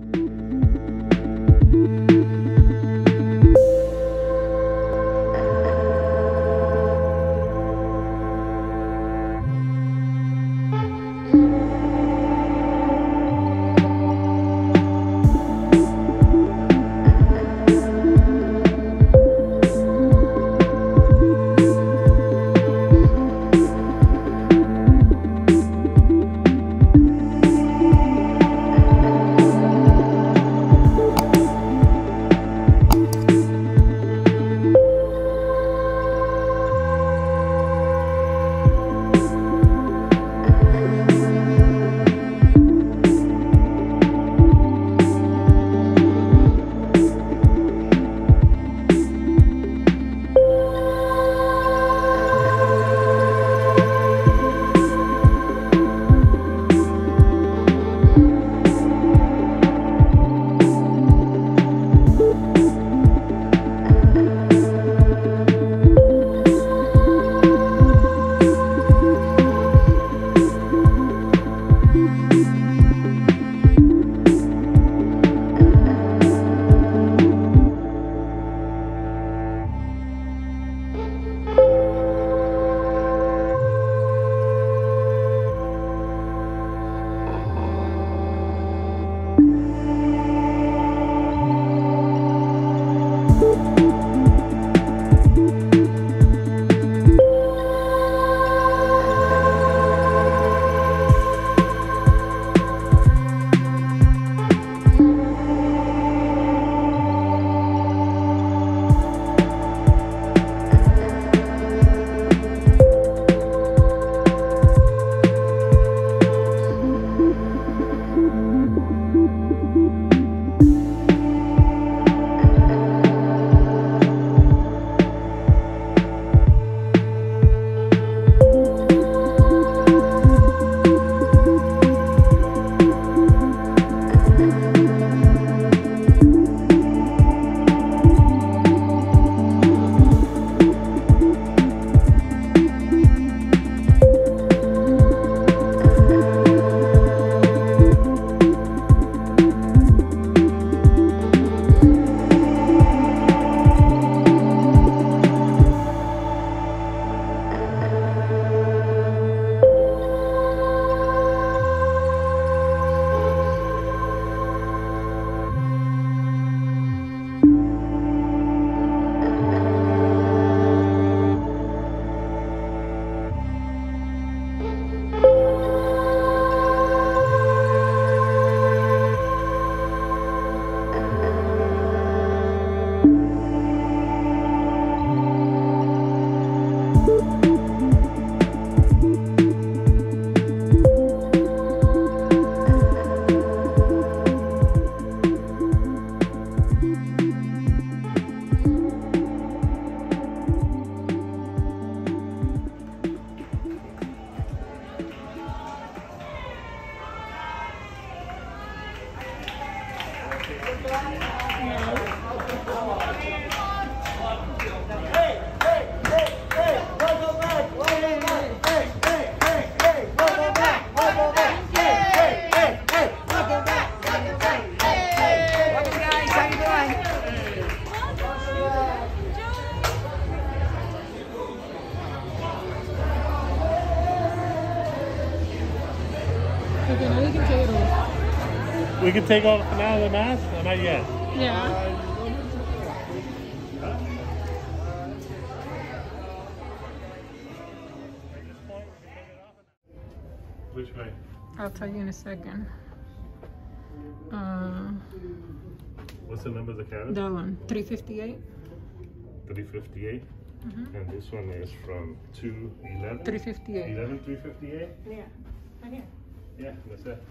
Okay, We can take off now the mask? Or not yet? Yeah. Which way? I'll tell you in a second. Um, What's the number of the cabin? that one, 358. 358. And this one is from 211. 358. 11, 358? Yeah. Right here. Yeah, that's it.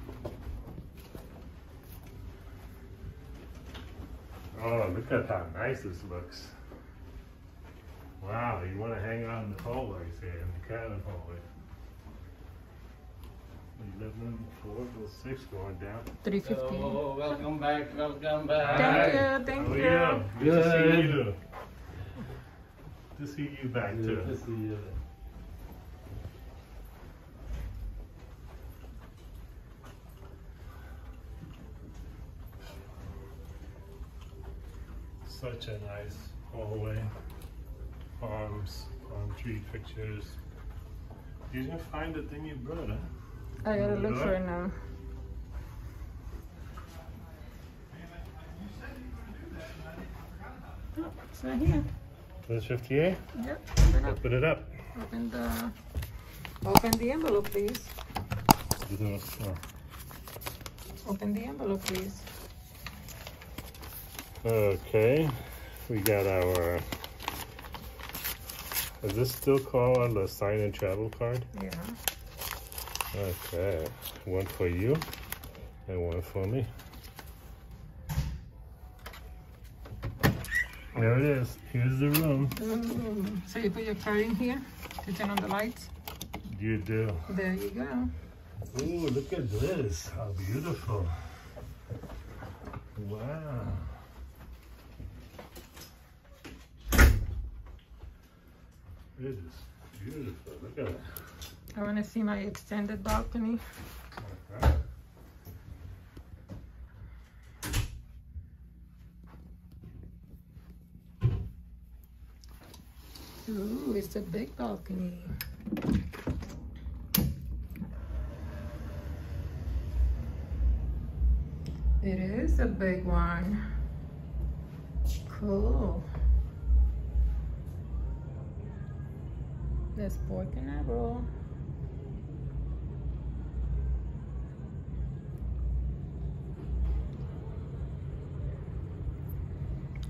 Oh, look at how nice this looks. Wow, you want to hang out in the hallways here, in the cabin hallway. 11, 4, 6 going down. 358. Oh, welcome back, welcome back. Thank you, thank How are you. you? Good to see you. Good to see you back too. Good to see you. Such a nice hallway. Palms, palm tree pictures. You didn't find the thing you brought, huh? I gotta look Yeah. for it now. Oh, it's not here. This 58? Yep, open. Open it up. Open the, open the envelope, please. Open the envelope, please. Okay, we got our. Is this still called the sign and travel card? Yeah. Okay, one for you and one for me. There it is. Here's the room. Ooh. So you put your card in here to turn on the lights. You do. There you go. Ooh, look at this. How beautiful. Wow. It is beautiful. Look at it. I want to see my extended balcony. Okay. Ooh, it's a big balcony. It is a big one. Cool. There's Port Canaveral.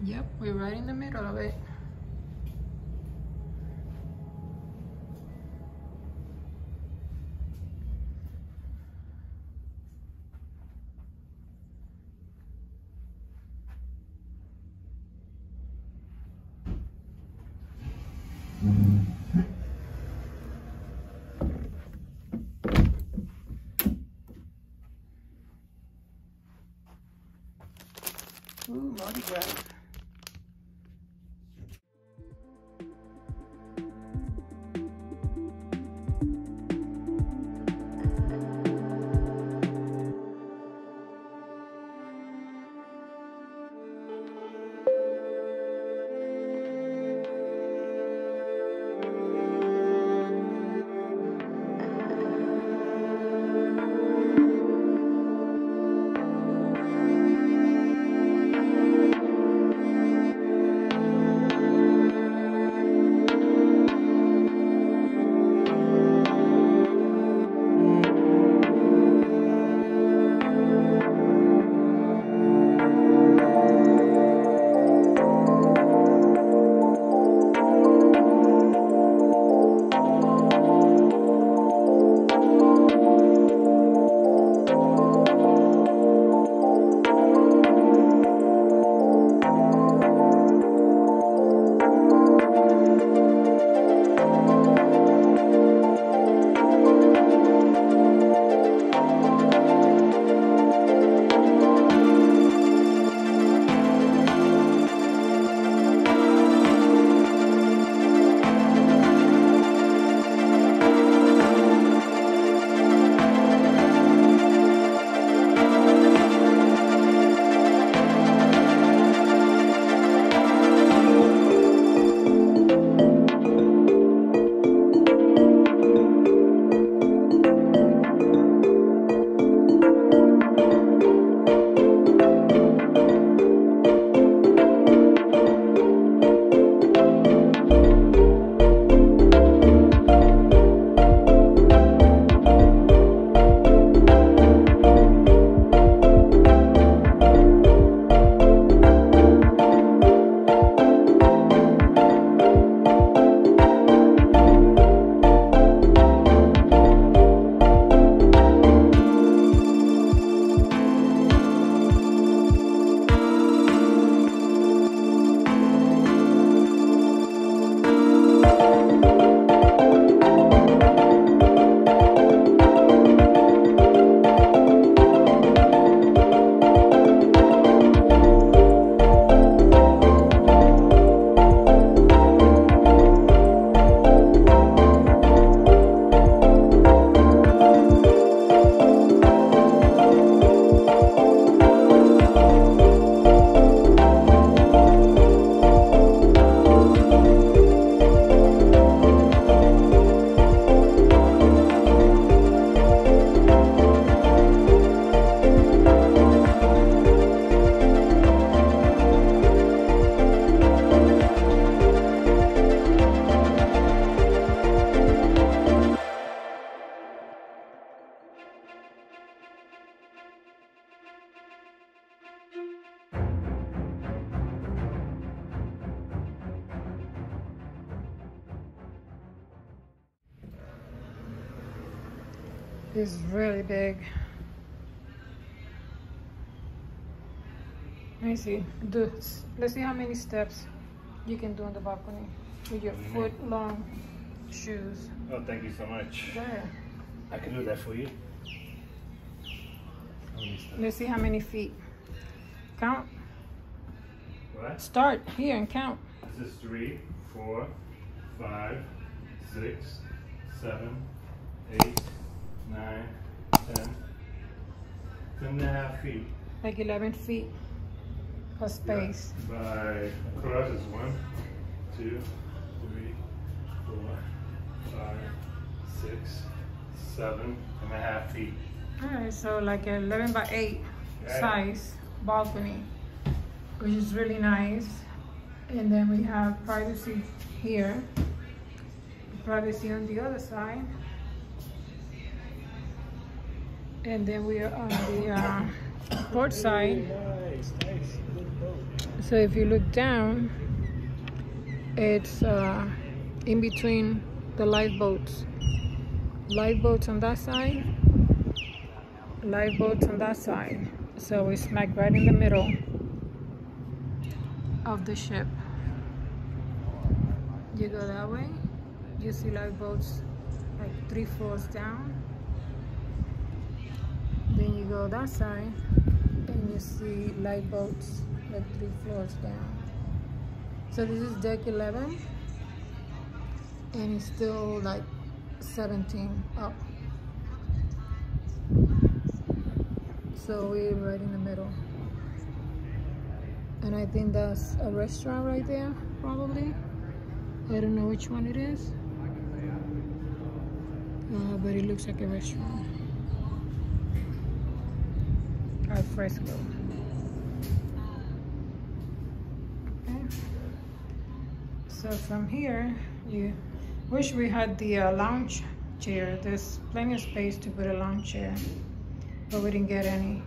Yep, we're right in the middle of it. Ooh, is really big. Let me see. Do let's see how many steps you can do on the balcony with your Mhm. foot long shoes. Oh, thank you so much. Go ahead. I can do that for you. How many steps? Let's see how many feet. Count. What? Start here and count. This is three, four, five, six, seven, eight, nine, ten. Ten and a half feet. Like 11 feet of space. By across is one, two, three, four, five, six, seven and a half feet. All right, so like a 11 by 8 Yeah. size balcony, which is really nice. And then we have privacy here, privacy on the other side. And then we are on the uh, port side. So if you look down, it's uh, in between the lifeboats. Lifeboats on that side, lifeboats on that side. So we smack right in the middle of the ship. You go that way, you see lifeboats like three floors down. Then you go that side and you see lifeboats like three floors down. So this is deck 11 and it's still like 17 up. So we're right in the middle. And I think that's a restaurant right there, probably. I don't know which one it is. Uh, but it looks like a restaurant. Al fresco. Okay. So from here, you wish we had the uh, lounge chair. There's plenty of space to put a lounge chair, but we didn't get any.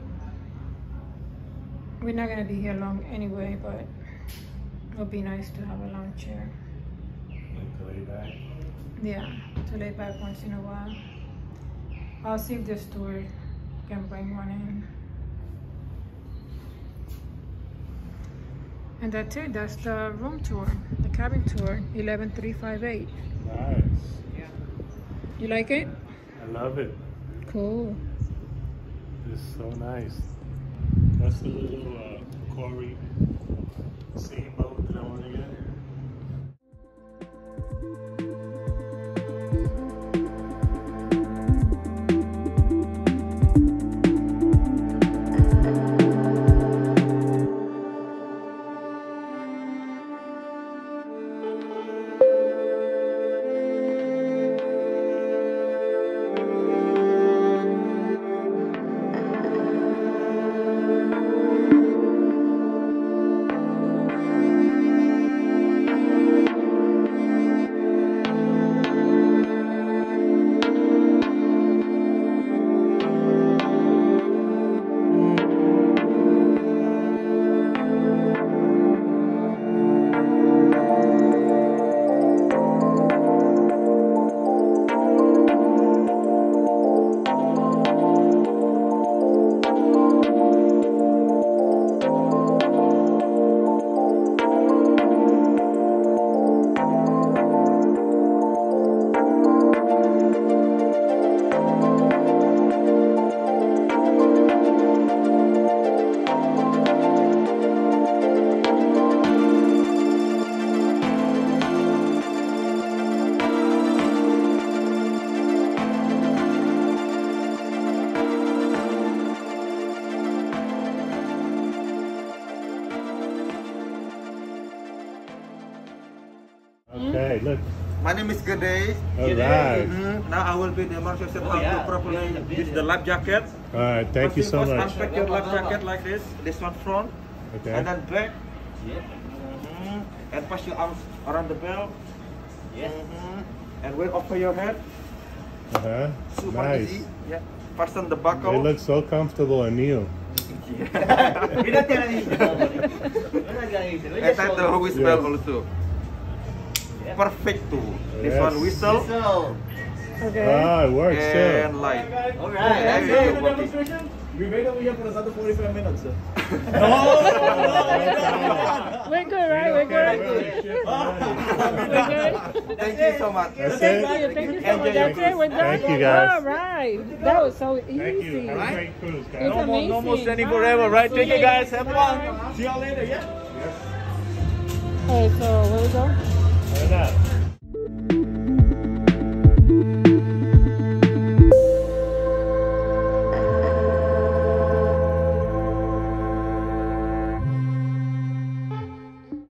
We're not gonna be here long anyway, but it would be nice to have a lounge chair. Like to lay back. Yeah, to lay back once in a while. I'll see if the steward can bring one in. And that's it, that's the room tour, the cabin tour, 11358. Nice. Yeah. You like it? I love it. Cool. It's so nice. That's the little uh, Corey steamboat that I want to get. Name is Gede. All right. Mhm. Now I will be demonstrating how yeah. to properly use the life jacket. All right, thank you so thing much. first, Unpack your life jacket like this. This one front, Okay. and then back. Yes. Mhm. And pass your arms around the belt. Yes. Mhm. And wear over your head. Uh-huh. Super Nice. easy. Yeah. Fasten the It buckle. looks so comfortable and new. We're not gonna use it. We're not gonna use it. We're and just then the holding- whistle Yes. also. Yeah. Perfect too. This Yes. one whistle. Whistle. Okay. Ah, it works and too. light. Alright, Yeah, that's yeah, yeah. Demonstration. We made over here for another 45 minutes, sir. We're good, right? We're good. We're good. Thank you so much. That's Thank it. you. Thank you so much. That's it. We're done. Thank you, guys. All right. That was so easy. Thank you. Have a great cruise, guys. It's No more, no more amazing. standing Bye. forever, right? Thank you guys. Have fun. See y'all later, yeah? Okay, so where we go? から